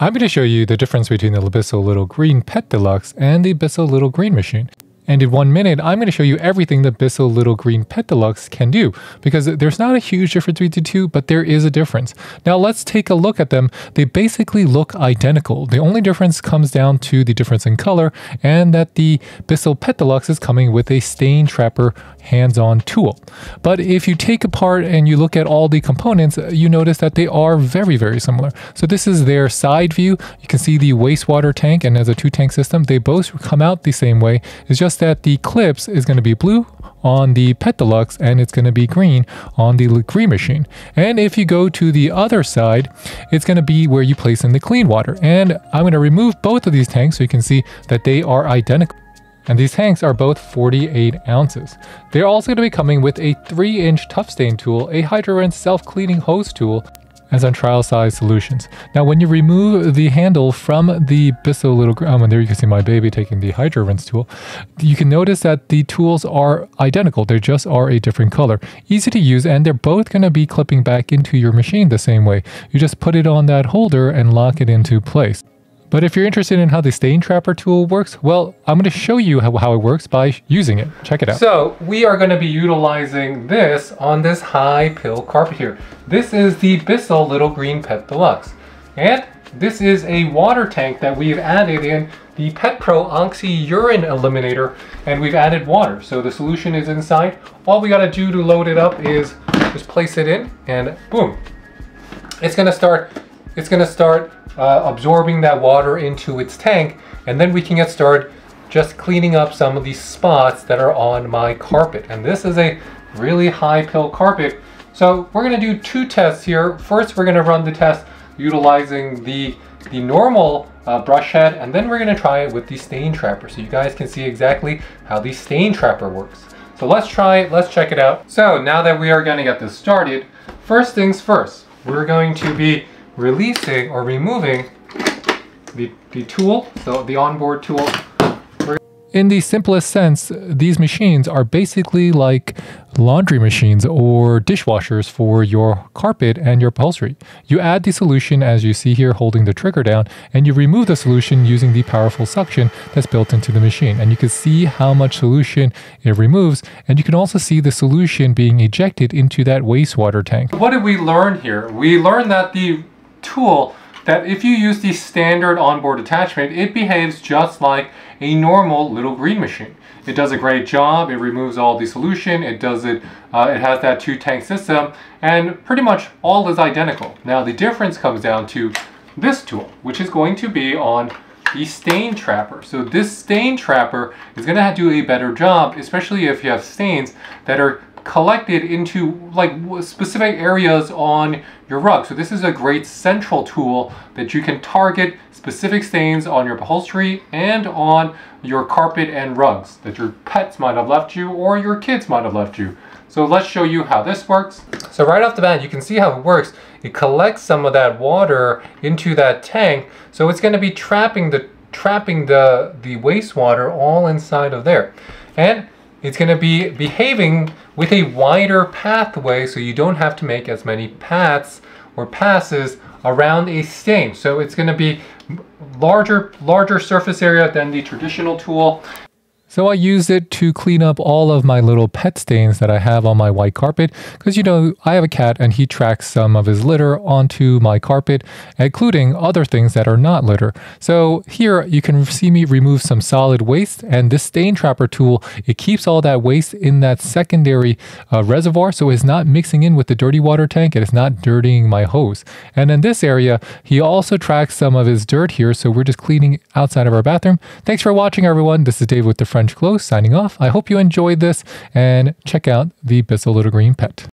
I'm going to show you the difference between the Bissell Little Green Pet Deluxe and the Bissell Little Green machine. And in one minute, I'm going to show you everything that Bissell Little Green Pet Deluxe can do, because there's not a huge difference between the two, but there is a difference. Now let's take a look at them. They basically look identical. The only difference comes down to the difference in color, and that the Bissell Pet Deluxe is coming with a stain trapper hands-on tool. But if you take apart and you look at all the components, uh, you notice that they are very, very similar. So this is their side view. You can see the wastewater tank, and as a two-tank system, they both come out the same way. It's just that the clips is going to be blue on the Pet Deluxe and it's going to be green on the Green Machine. And if you go to the other side, it's going to be where you place in the clean water. And I'm going to remove both of these tanks so you can see that they are identical. And these tanks are both 48 ounces. They're also going to be coming with a 3 inch tough stain tool, a HydroRinse self-cleaning hose tool, as on trial size solutions. Now, when you remove the handle from the Bissell little, um, and there you can see my baby taking the hydro rinse tool, you can notice that the tools are identical. They just are a different color. Easy to use, and they're both going to be clipping back into your machine the same way. You just put it on that holder and lock it into place. But if you're interested in how the stain trapper tool works, well, I'm going to show you how, how it works by using it. Check it out. So we are going to be utilizing this on this high pill carpet here. This is the Bissell Little Green Pet Deluxe. And this is a water tank that we've added in the Pet Pro Oxy Urine Eliminator and we've added water. So the solution is inside. All we got to do to load it up is just place it in and boom. It's going to start it's to start uh, absorbing that water into its tank and then we can get started just cleaning up some of these spots that are on my carpet. And this is a really high pill carpet. So we're gonna do two tests here. First, we're gonna run the test utilizing the, the normal uh, brush head, and then we're gonna try it with the stain trapper so you guys can see exactly how the stain trapper works. So let's try it, let's check it out. So now that we are gonna get this started, first things first, we're going to be releasing or removing the, the tool, so the onboard tool. In the simplest sense, these machines are basically like laundry machines or dishwashers for your carpet and your upholstery. You add the solution as you see here holding the trigger down and you remove the solution using the powerful suction that's built into the machine. And you can see how much solution it removes and you can also see the solution being ejected into that wastewater tank. What did we learn here? We learned that the tool that if you use the standard onboard attachment, it behaves just like a normal little green machine. It does a great job. It removes all the solution. It does it. Uh, it has that two tank system and pretty much all is identical. Now the difference comes down to this tool, which is going to be on the stain trapper. So this stain trapper is going to do a better job, especially if you have stains that are collected into like specific areas on your rug. So this is a great central tool that you can target specific stains on your upholstery and on your carpet and rugs that your pets might have left you or your kids might have left you. So let's show you how this works. So right off the bat, you can see how it works. It collects some of that water into that tank. So it's gonna be trapping the trapping the, the wastewater all inside of there. And it's going to be behaving with a wider pathway so you don't have to make as many paths or passes around a stain. So it's going to be larger, larger surface area than the traditional tool. So I used it to clean up all of my little pet stains that I have on my white carpet because you know I have a cat and he tracks some of his litter onto my carpet including other things that are not litter. So here you can see me remove some solid waste and this stain trapper tool it keeps all that waste in that secondary uh, reservoir so it's not mixing in with the dirty water tank and it's not dirtying my hose. And in this area he also tracks some of his dirt here so we're just cleaning outside of our bathroom. Thanks for watching everyone. This is Dave with the French Close signing off. I hope you enjoyed this and check out the Bissell Little Green Pet.